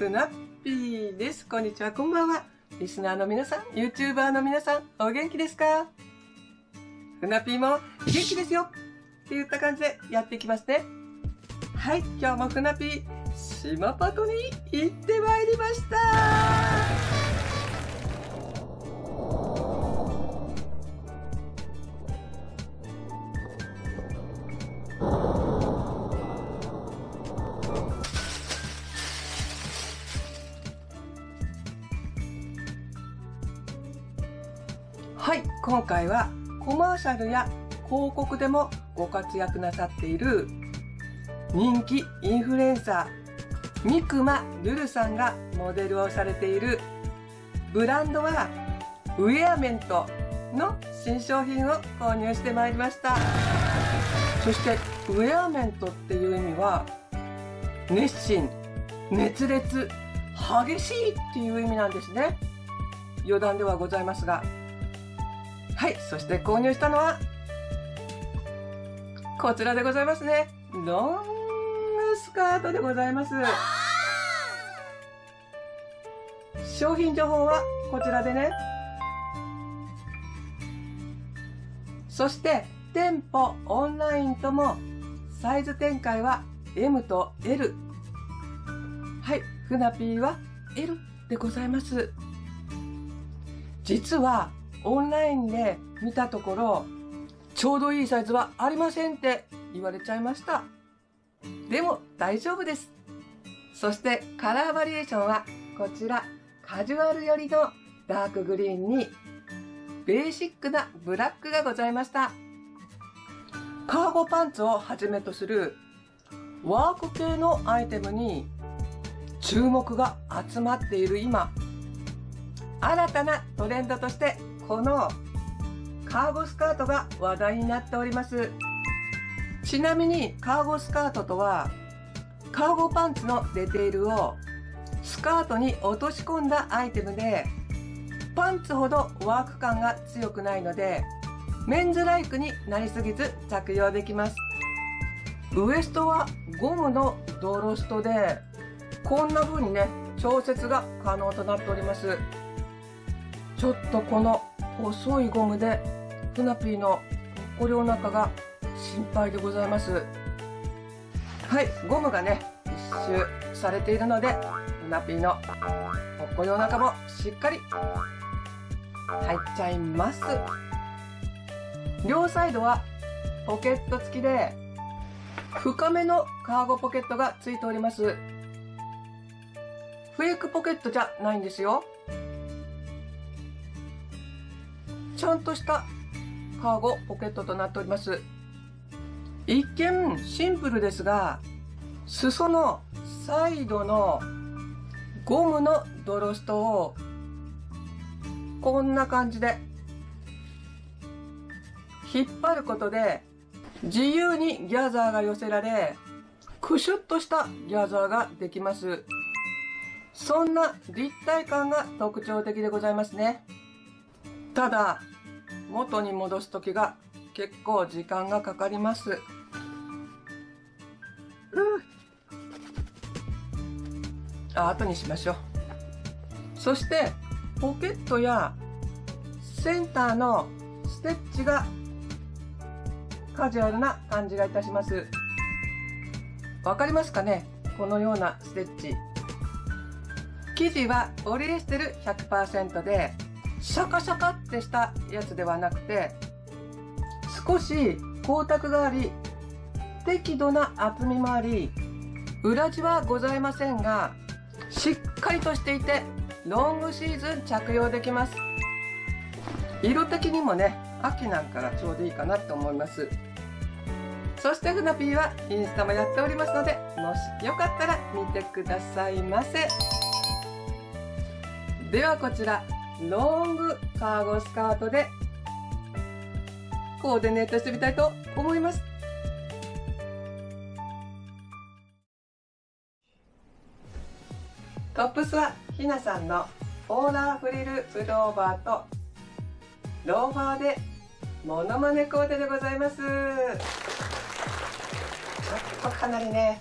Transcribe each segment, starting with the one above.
ふなっぴーです。こんにちは、こんばんは。リスナーの皆さん、YouTuber の皆さん、お元気ですか？ふなぴーも元気ですよって言った感じでやっていきますね。はい、今日もふなぴー、島パトに行ってまいりましたはい、今回はコマーシャルや広告でもご活躍なさっている人気インフルエンサーミクマルルさんがモデルをされているブランドはウェアメントの新商品を購入してまいりました。そしてウェアメントっていう意味は熱心熱烈激しいっていう意味なんですね。余談ではございますがはい、そして購入したのは、こちらでございますね。ロングスカートでございます。商品情報はこちらでね。そして、店舗、オンラインとも、サイズ展開は M と L。はい、ふなぴーは L でございます。実は、オンラインで見たところ、ちょうどいいサイズはありませんって言われちゃいました。でも大丈夫です。そしてカラーバリエーションはこちらカジュアル寄りのダークグリーンにベーシックなブラックがございました。カーゴパンツをはじめとするワーク系のアイテムに注目が集まっている今、新たなトレンドとしてこのカーゴスカートが話題になっております。ちなみにカーゴスカートとはカーゴパンツのデテールをスカートに落とし込んだアイテムでパンツほどワーク感が強くないのでメンズライクになりすぎず着用できます。ウエストはゴムのドロストでこんな風にね調節が可能となっております。ちょっとこの細いゴムでフナピーのぽっこりお腹が心配でございます。はいゴムがね一周されているのでフナピーのぽっこりお腹もしっかり入っちゃいます。両サイドはポケット付きで深めのカーゴポケットが付いております。フェイクポケットじゃないんですよ。ちゃんとしたカーゴポケットとなっております。一見シンプルですが裾のサイドのゴムのドロストをこんな感じで引っ張ることで自由にギャザーが寄せられクシュッとしたギャザーができます。そんな立体感が特徴的でございますね。ただ元に戻す時が結構時間がかかります。あ後にしましょう。そしてポケットやセンターのステッチがカジュアルな感じがいたします。わかりますかね？このようなステッチ。生地はポリエステル100%でシャカシャカってしたやつではなくて少し光沢があり適度な厚みもあり裏地はございませんがしっかりとしていてロングシーズン着用できます。色的にもね秋なんかがちょうどいいかなと思います。そしてふなぴーはインスタもやっておりますのでもしよかったら見てくださいませ。ではこちら。ロングカーゴスカートでコーディネートしてみたいと思います。トップスはひなさんのオーラーフリルプローバーとローファーでモノマネコーデでございます。ちょっとかなりね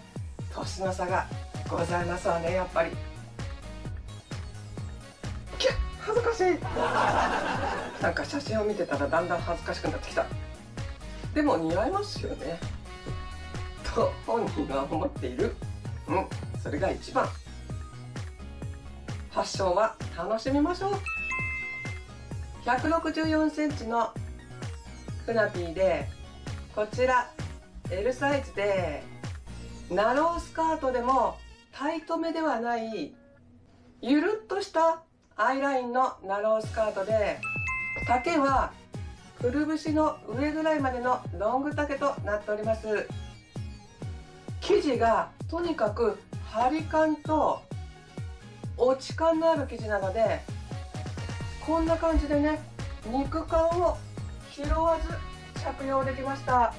年の差がございますわねやっぱり。ずかしい。なんか写真を見てたらだんだん恥ずかしくなってきた。でも似合いますよね。と本人は思っている。うん。それが一番。ファッションは楽しみましょう。164センチのフナピーでこちら L サイズでナロースカートでもタイトめではないゆるっとしたアイラインのナロースカートで丈はくるぶしの上ぐらいまでのロング丈となっております。生地がとにかく張り感と落ち感のある生地なのでこんな感じでね肉感を拾わず着用できました。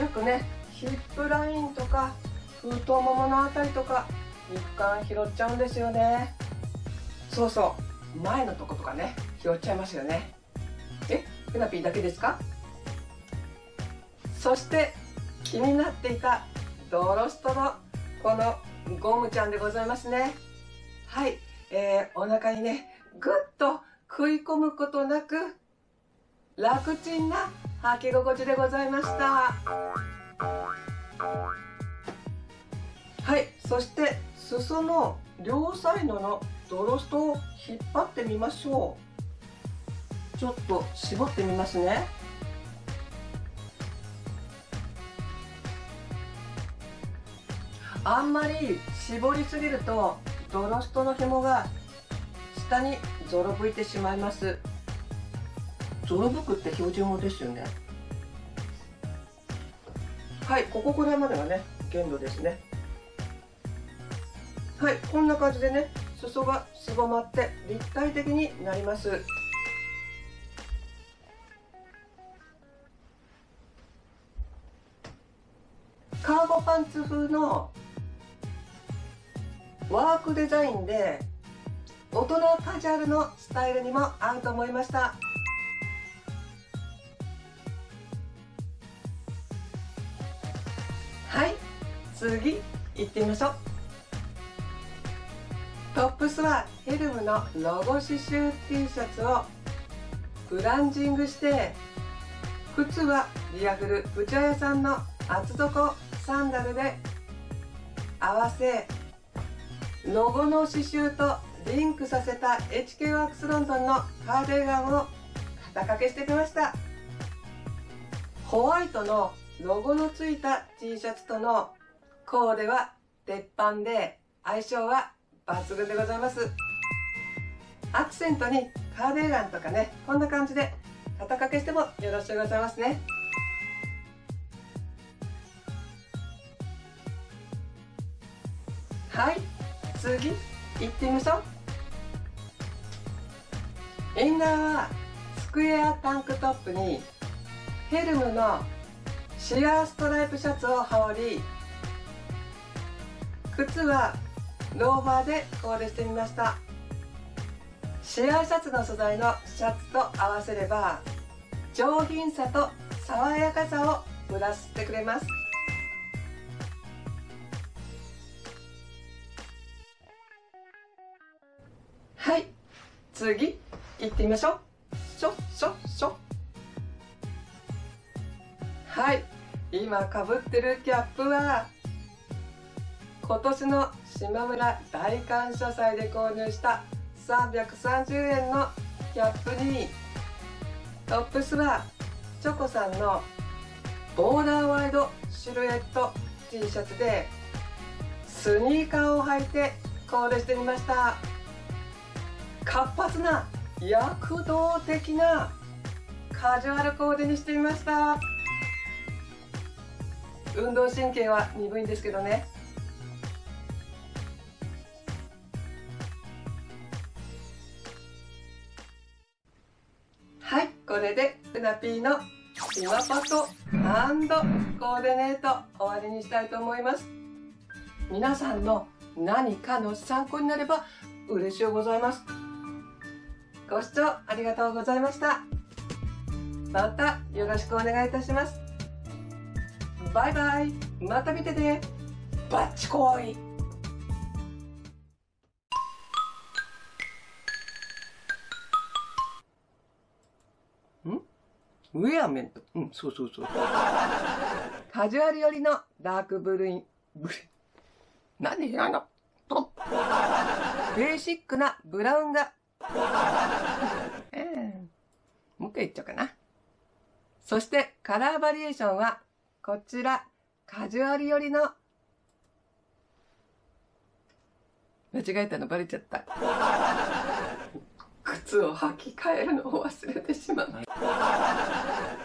よくねヒップラインとか封筒もものあたりとか肉感拾っちゃうんですよね。そうそう。前のとことかね拾っちゃいますよね。えふなぴーだけですか？そして気になっていたドロストのこのゴムちゃんでございますね。はい、えー、お腹にねぐっと食い込むことなく楽ちんな履き心地でございました。そして裾の両サイドのドロストを引っ張ってみましょう。ちょっと絞ってみますね。あんまり絞りすぎるとドロストの紐が下にゾロ吹いてしまいます。ゾロ吹くって標準語ですよね。はいここくらいまでがね限度ですね。はいこんな感じでね裾がすぼまって立体的になります。カーゴパンツ風のワークデザインで大人カジュアルのスタイルにも合うと思いました。はい次行ってみましょう。トップスはヘルムのロゴ刺繍 T シャツをブランジングして靴はリアフルブチャ屋さんの厚底サンダルで合わせロゴの刺繍とリンクさせた HK ワークスロンドンのカーディガンを肩掛けしてきましたホワイトのロゴのついた T シャツとのコーデは鉄板で相性は抜群でございます。アクセントにカーディガンとかねこんな感じで肩掛けしてもよろしゅうございますね。はい次行ってみましょう。インナーはスクエアタンクトップにヘルムのシアーストライプシャツを羽織り靴はローファーでコーデしてみました。シェアシャツの素材のシャツと合わせれば上品さと爽やかさをプラスしてくれます。はい次行ってみましょう。しょしょしょ。はい今かぶってるキャップは今年の島村大感謝祭で購入した330円のキャップにトップスはチョコさんのボーダーワイドシルエット T シャツでスニーカーを履いてコーデしてみました。活発な躍動的なカジュアルコーデにしてみました。運動神経は鈍いんですけどね。これでふなぴーのシマパトハンドコーディネート終わりにしたいと思います。皆さんの何かの参考になれば嬉しゅうございます。ご視聴ありがとうございました。またよろしくお願いいたします。バイバイ。また見てね。バッチコイ。ウェアメント。うん、そうそうそう。カジュアル寄りのダークブルーイン、ブルー、なんでやんの？とベーシックなブラウンが、えー、もう一回言っちゃおうかな。そしてカラーバリエーションは、こちら、カジュアル寄りの、間違えたのバレちゃった。靴を履き替えるのを忘れてしまった。